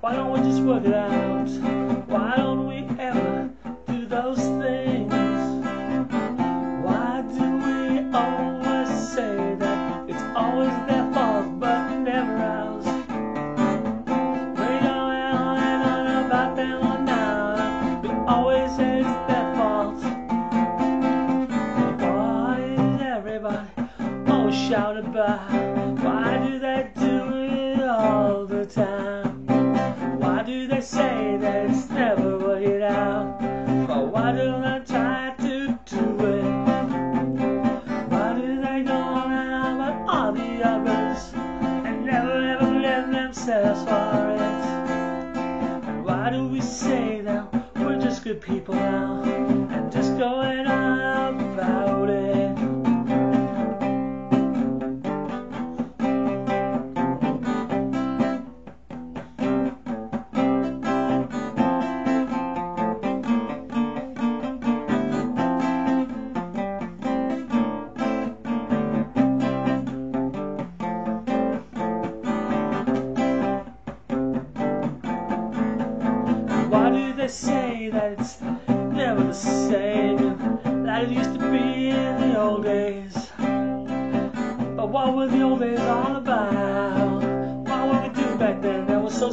Why don't we just work it out? Why don't we ever do those things? Why do we always say that it's always their fault but never ours? We go on and on about them all now. We always say it's their fault. Why is everybody always shout about? Why do they do it all the time? Themselves for it? And why do we say that we're just good people now they say that it's never the same that it used to be in the old days? But what were the old days all about? What would we do back then that was so